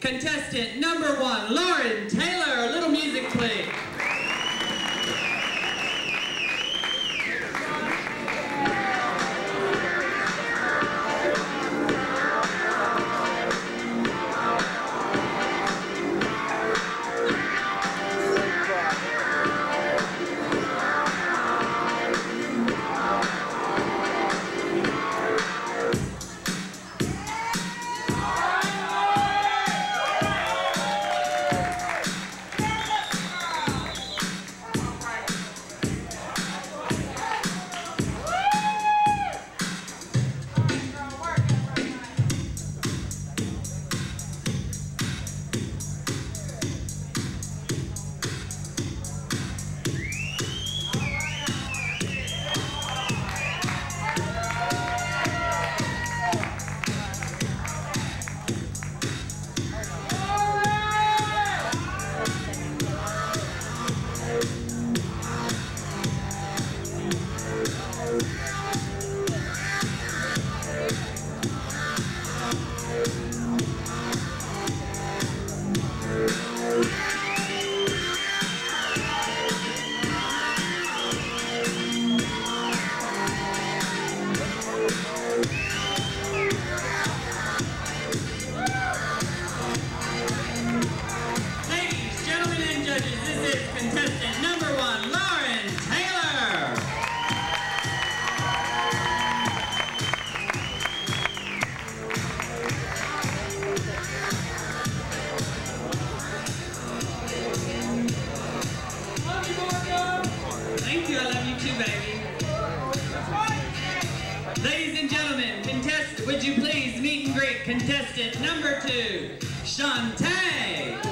contestant number one, Lauren Taylor. Little music, please. Would you please meet and greet contestant number two, Shante.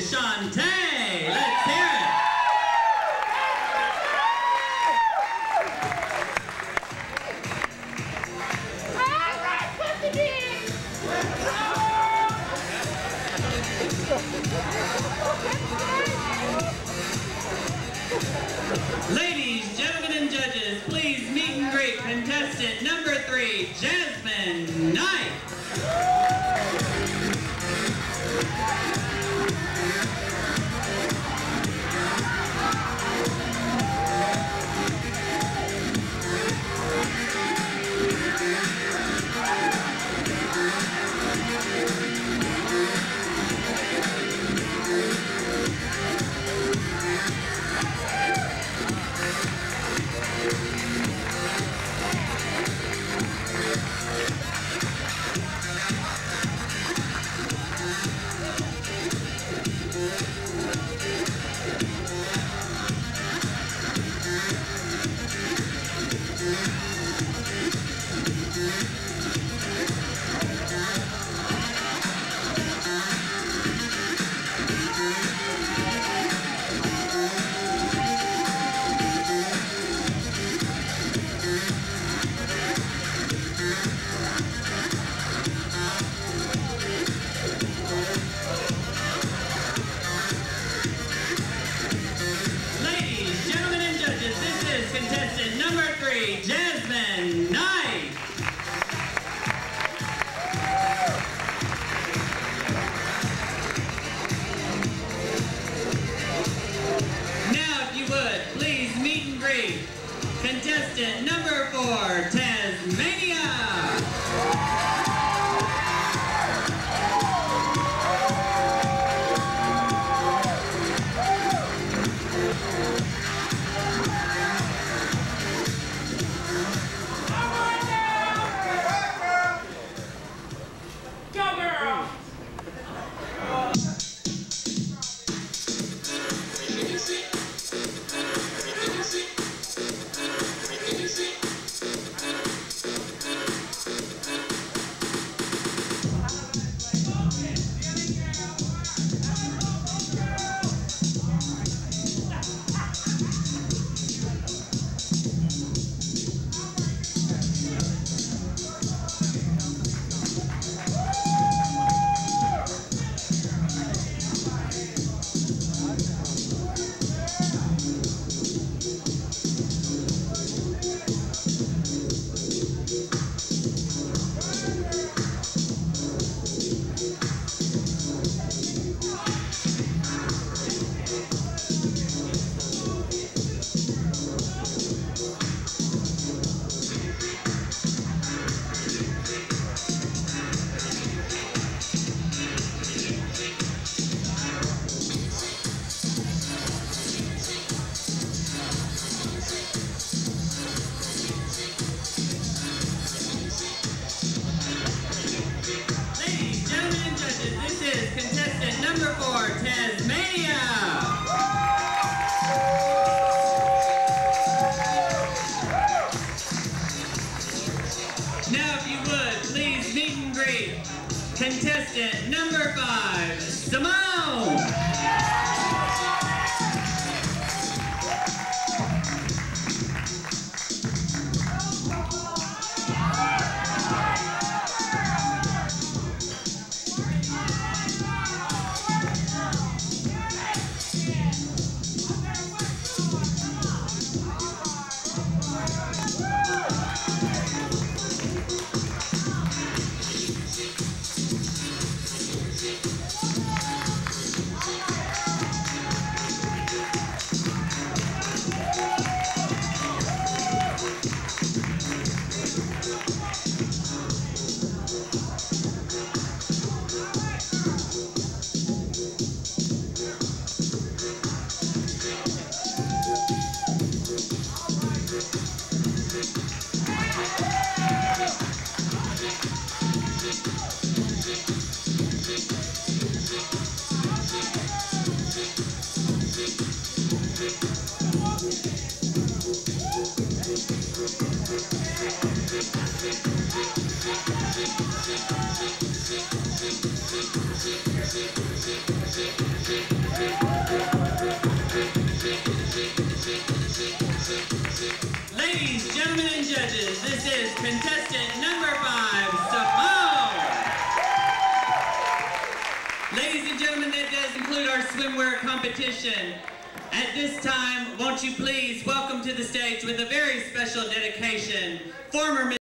Shante. Let's hear it. Ladies, gentlemen, and judges, please meet and greet contestant number three, Jasmine Knight. Jasmine Knight. Now, if you would, please meet and greet contestant number four, Tazmania. Is contestant number five, Syimone. Ladies and gentlemen, that does include our swimwear competition. At this time, won't you please welcome to the stage with a very special dedication, former